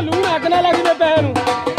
ਲੂਣ ਅੱਗ ਨਾ ਲੱਗਦੇ ਪੈਸੇ ਨੂੰ।